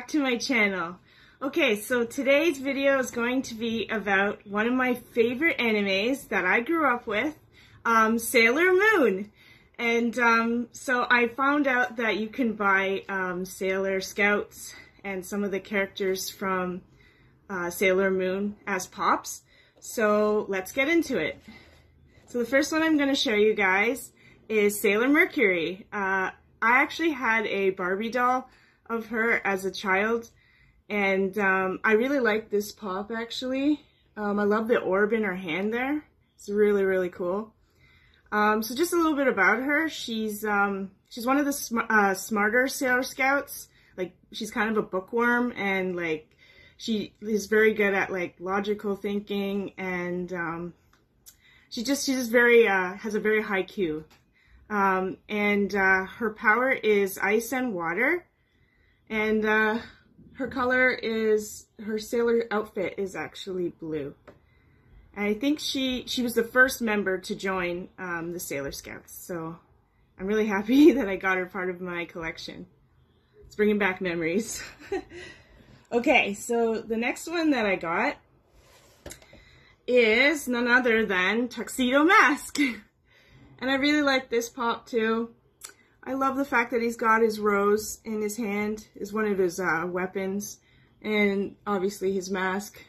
back to my channel. Okay, so today's video is going to be about one of my favorite animes that I grew up with, um, Sailor Moon. And um, so I found out that you can buy um, Sailor Scouts and some of the characters from uh, Sailor Moon as pops. So let's get into it. So the first one I'm going to show you guys is Sailor Mercury. Uh, I actually had a Barbie doll of her as a child and um, I really like this pop actually. Um, I love the orb in her hand there. It's really, really cool. Um, so just a little bit about her. She's um, she's one of the sm uh, smarter Sailor Scouts. Like she's kind of a bookworm and like she is very good at like logical thinking and um, she just she's just very uh, has a very high Q. Um, and uh, her power is ice and water. And uh, her color is, her sailor outfit is actually blue. And I think she, she was the first member to join um, the Sailor Scouts. So I'm really happy that I got her part of my collection. It's bringing back memories. okay, so the next one that I got is none other than Tuxedo Mask. and I really like this pop too. I love the fact that he's got his rose in his hand, is one of his uh, weapons, and obviously his mask.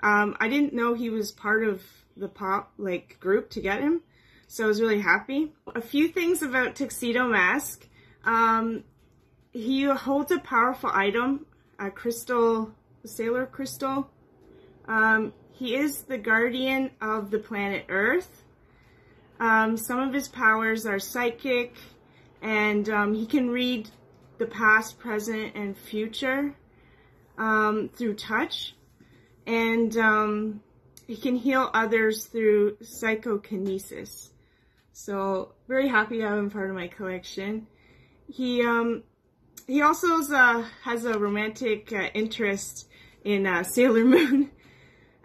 Um, I didn't know he was part of the pop like group to get him, so I was really happy. A few things about Tuxedo Mask. Um, he holds a powerful item, a crystal, a sailor crystal. Um, he is the guardian of the planet Earth. Um, some of his powers are psychic, and um, he can read the past, present, and future um, through touch, and um, he can heal others through psychokinesis. So very happy to have him part of my collection. He um, he also uh, has a romantic uh, interest in uh, Sailor Moon.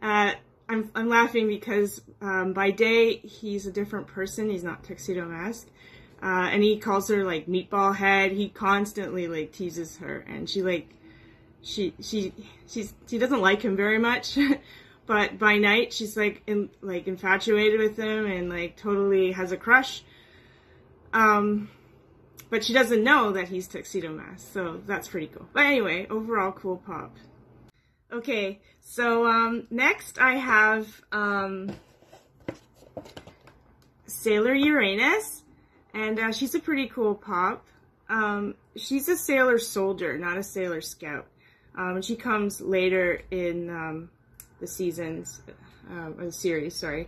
Uh, I'm I'm laughing because um, by day he's a different person. He's not Tuxedo Mask. Uh, and he calls her like meatball head. He constantly like teases her, and she like she she she's she doesn't like him very much. but by night she's like in like infatuated with him and like totally has a crush. Um, but she doesn't know that he's Tuxedo Mask, so that's pretty cool. But anyway, overall cool pop. Okay, so um, next I have um, Sailor Uranus. And uh, she's a pretty cool pop. Um, she's a sailor soldier, not a sailor scout. Um, she comes later in um, the seasons, uh, the series, sorry.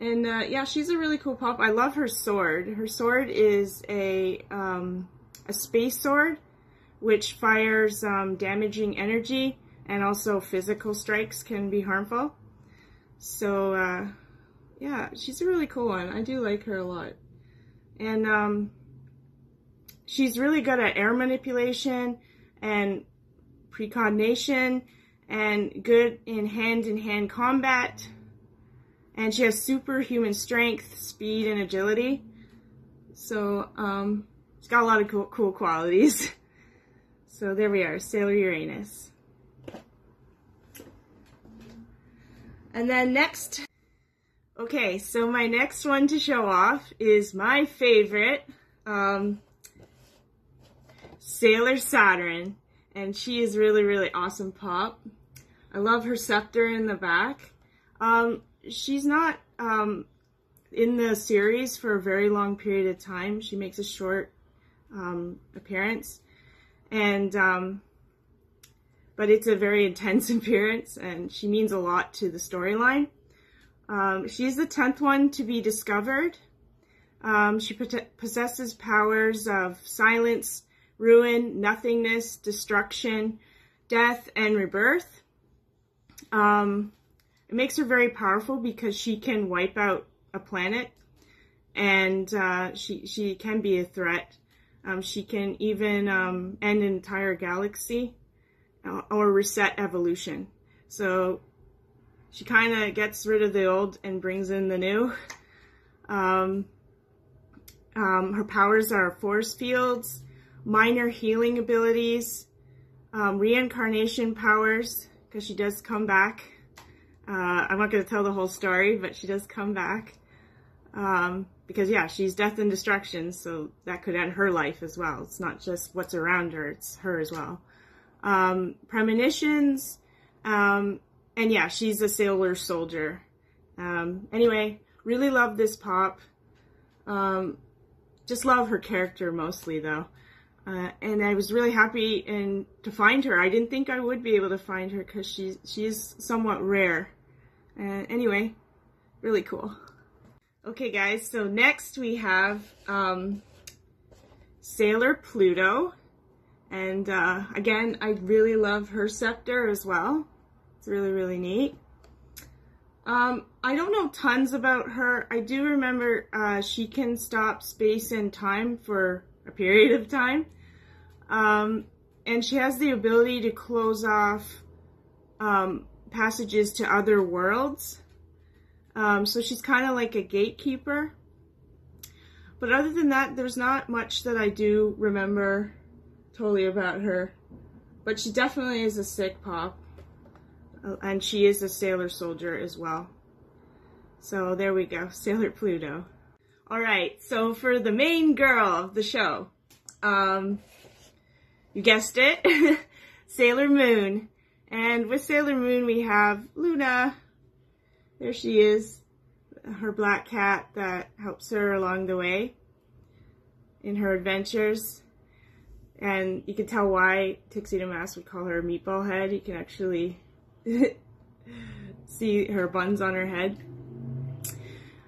And uh, yeah, she's a really cool pop. I love her sword. Her sword is a um, a space sword, which fires um, damaging energy, and also physical strikes can be harmful. So uh, yeah, she's a really cool one. I do like her a lot. And um, she's really good at air manipulation and precognition and good in hand-in-hand -hand combat. And she has superhuman strength, speed, and agility. So, um, she's got a lot of cool, cool qualities. So there we are, Sailor Uranus. And then next, Okay, so my next one to show off is my favorite, um, Sailor Saturn. And she is really, really awesome pop. I love her scepter in the back. Um, she's not um, in the series for a very long period of time. She makes a short um, appearance. And, um, but it's a very intense appearance and she means a lot to the storyline. Um, she's the 10th one to be discovered. Um, she possesses powers of silence, ruin, nothingness, destruction, death, and rebirth. Um, it makes her very powerful because she can wipe out a planet and uh, she, she can be a threat. Um, she can even um, end an entire galaxy uh, or reset evolution. So she kind of gets rid of the old and brings in the new. Um, um, her powers are force fields, minor healing abilities, um, reincarnation powers because she does come back. Uh, I'm not going to tell the whole story, but she does come back. Um, because yeah, she's death and destruction, so that could end her life as well. It's not just what's around her, it's her as well. Um, premonitions, um, and yeah, she's a sailor soldier. Um, anyway, really love this pop. Um, just love her character mostly though. Uh, and I was really happy in, to find her. I didn't think I would be able to find her because she, she is somewhat rare. Uh, anyway, really cool. Okay guys, so next we have um, Sailor Pluto. And uh, again, I really love her scepter as well. It's really, really neat. Um, I don't know tons about her. I do remember uh, she can stop space and time for a period of time. Um, and she has the ability to close off um, passages to other worlds. Um, so she's kind of like a gatekeeper. But other than that, there's not much that I do remember totally about her. But she definitely is a sick pop. And she is a sailor soldier as well. So there we go, Sailor Pluto. Alright, so for the main girl of the show, um, you guessed it, Sailor Moon. And with Sailor Moon we have Luna, there she is, her black cat that helps her along the way in her adventures. And you can tell why Tuxedo Mask would call her Meatball Head. You can actually see her buns on her head.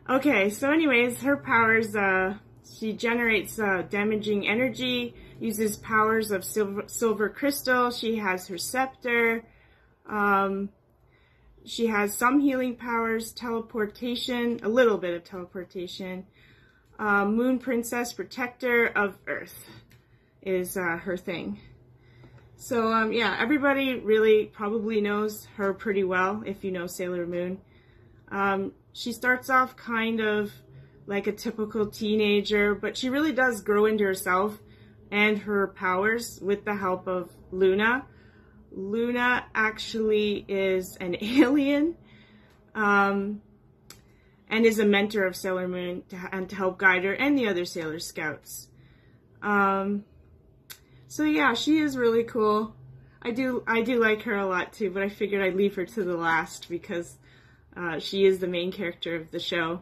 Okay, so anyways, her powers, uh, she generates uh, damaging energy, uses powers of silver, silver crystal, she has her scepter, um, she has some healing powers, teleportation, a little bit of teleportation. Uh, Moon Princess, Protector of Earth is uh, her thing. So um, yeah, everybody really probably knows her pretty well if you know Sailor Moon. Um, she starts off kind of like a typical teenager, but she really does grow into herself and her powers with the help of Luna. Luna actually is an alien um, and is a mentor of Sailor Moon to, and to help guide her and the other Sailor Scouts. Um, so yeah, she is really cool. I do I do like her a lot too, but I figured I'd leave her to the last because uh, she is the main character of the show.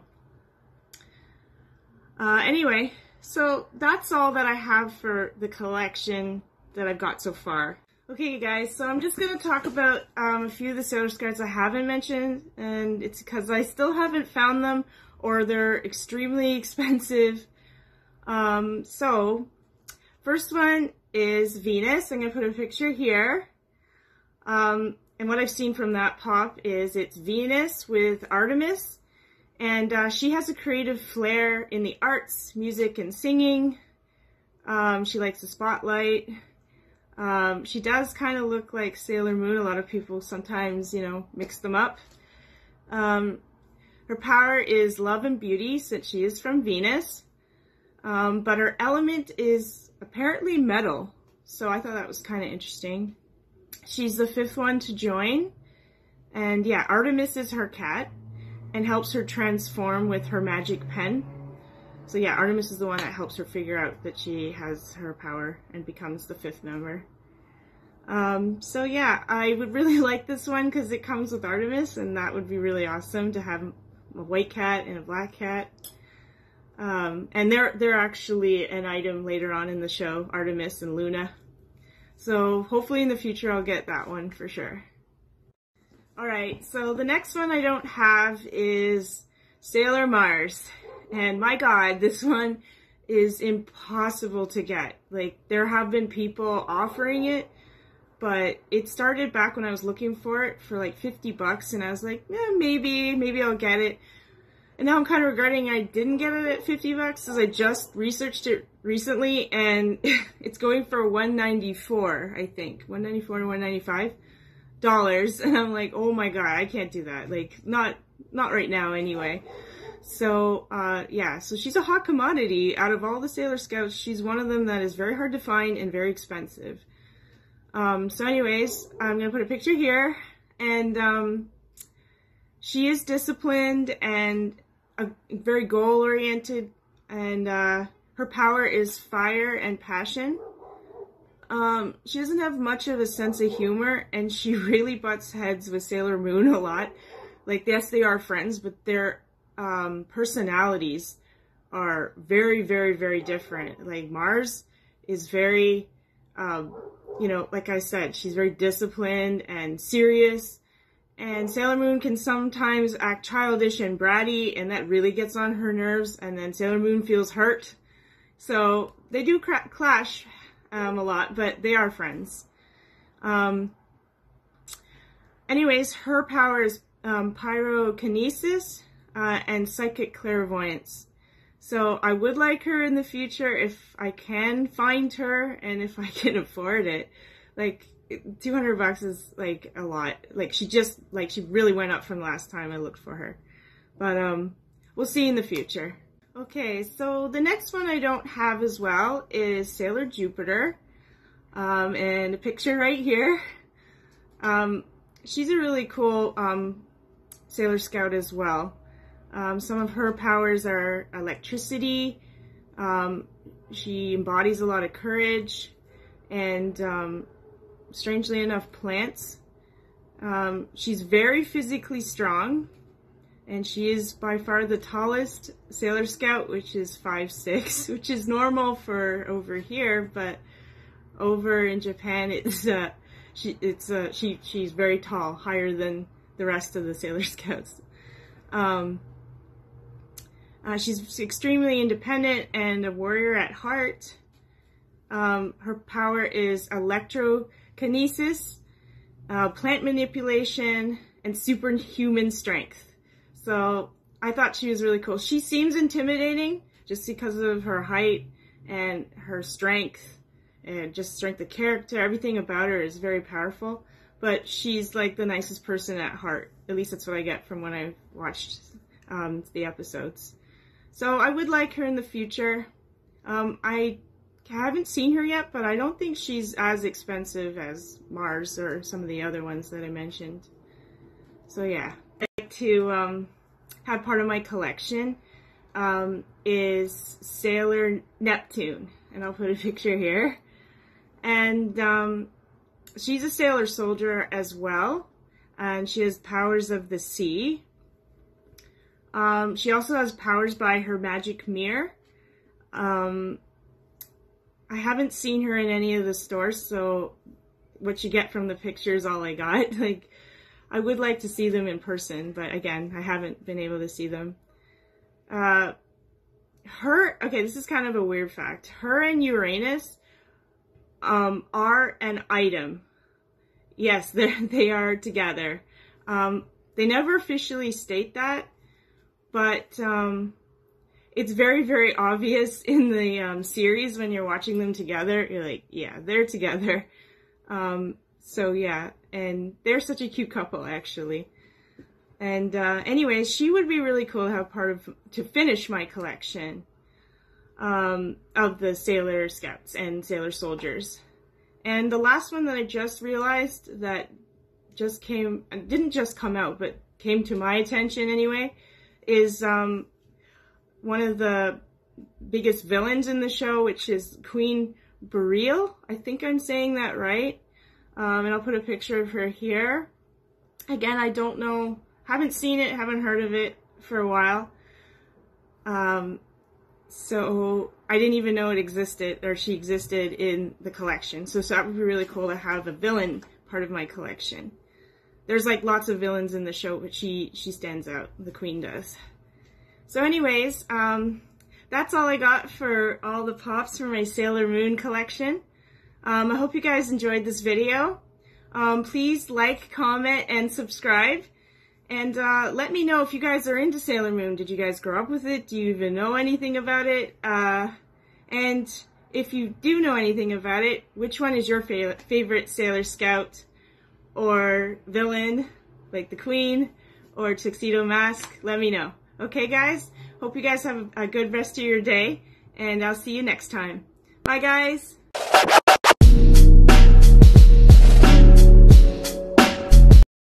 Uh, anyway, so that's all that I have for the collection that I've got so far. Okay, guys, so I'm just going to talk about um, a few of the Sailor Scouts I haven't mentioned, and it's because I still haven't found them, or they're extremely expensive. Um, so, first one is Venus. I'm going to put a picture here. Um, and what I've seen from that pop is it's Venus with Artemis, and uh, she has a creative flair in the arts, music, and singing. Um, she likes the spotlight. Um, she does kind of look like Sailor Moon. A lot of people sometimes, you know, mix them up. Um, her power is love and beauty since she is from Venus. Um, but her element is apparently metal. So I thought that was kind of interesting. She's the fifth one to join. And yeah, Artemis is her cat and helps her transform with her magic pen. So yeah, Artemis is the one that helps her figure out that she has her power and becomes the fifth member. Um, so yeah, I would really like this one because it comes with Artemis and that would be really awesome to have a white cat and a black cat. Um, and they're, they're actually an item later on in the show, Artemis and Luna. So hopefully in the future I'll get that one for sure. Alright, so the next one I don't have is Sailor Mars. And my god, this one is impossible to get. Like, there have been people offering it, but it started back when I was looking for it for like 50 bucks, and I was like, yeah, maybe, maybe I'll get it. And now I'm kind of regretting I didn't get it at 50 bucks, as I just researched it recently, and it's going for 194, I think. 194 to 195 dollars, and I'm like, oh my god, I can't do that. Like, not, not right now anyway. So, uh, yeah, so she's a hot commodity. Out of all the Sailor Scouts, she's one of them that is very hard to find and very expensive. Um, so anyways, I'm going to put a picture here. And um, she is disciplined and very goal-oriented. And uh, her power is fire and passion. Um, she doesn't have much of a sense of humor, and she really butts heads with Sailor Moon a lot. Like, yes, they are friends, but their um, personalities are very, very, very different. Like, Mars is very, um, you know, like I said, she's very disciplined and serious. And Sailor Moon can sometimes act childish and bratty, and that really gets on her nerves, and then Sailor Moon feels hurt. So they do clash um, a lot, but they are friends. Um, anyways, her power is um, pyrokinesis uh, and psychic clairvoyance. So I would like her in the future if I can find her and if I can afford it. Like 200 bucks is like a lot. Like she just like she really went up from the last time I looked for her. But um we'll see in the future. Okay, so the next one I don't have as well is Sailor Jupiter. Um and a picture right here. Um she's a really cool um Sailor Scout as well. Um, some of her powers are electricity. Um, she embodies a lot of courage and um, strangely enough plants. Um, she's very physically strong and she is by far the tallest Sailor Scout, which is five six, which is normal for over here, but over in Japan it's uh, she it's uh, she she's very tall, higher than the rest of the Sailor Scouts. Um, uh, she's extremely independent and a warrior at heart. Um, her power is electrokinesis, uh, plant manipulation, and superhuman strength. So I thought she was really cool. She seems intimidating just because of her height and her strength and just strength of character. Everything about her is very powerful. But she's like the nicest person at heart. At least that's what I get from when I watched um, the episodes. So I would like her in the future. Um, I haven't seen her yet, but I don't think she's as expensive as Mars or some of the other ones that I mentioned. So yeah, I'd like to um, have part of my collection um, is Sailor Neptune, and I'll put a picture here. And um, she's a sailor soldier as well, and she has powers of the sea. Um, she also has powers by her magic mirror. I haven't seen her in any of the stores, so what you get from the picture is all I got. like, I would like to see them in person, but again, I haven't been able to see them. Uh, her, okay, this is kind of a weird fact. Her and Uranus um, are an item. Yes, they are together. Um, they never officially state that, but um, it's very, very obvious in the um, series when you're watching them together. You're like, yeah, they're together. Um, so yeah, and they're such a cute couple, actually. And uh, anyways, she would be really cool to have part of to finish my collection um, of the Sailor Scouts and Sailor Soldiers. And the last one that I just realized that just came, didn't just come out, but came to my attention anyway, is um, one of the biggest villains in the show, which is Queen Beryl. I think I'm saying that right. Um, and I'll put a picture of her here. Again, I don't know, haven't seen it, haven't heard of it for a while. Um, so I didn't even know it existed, or she existed in the collection. So, so that would be really cool to have a villain part of my collection there's like lots of villains in the show, but she she stands out. The queen does. So, anyways, um, that's all I got for all the pops from my Sailor Moon collection. Um, I hope you guys enjoyed this video. Um, please like, comment, and subscribe. And uh, let me know if you guys are into Sailor Moon. Did you guys grow up with it? Do you even know anything about it? Uh, and if you do know anything about it, which one is your fa favorite Sailor Scout? or villain like the queen or tuxedo mask, let me know. Okay, guys? Hope you guys have a good rest of your day, and I'll see you next time. Bye, guys!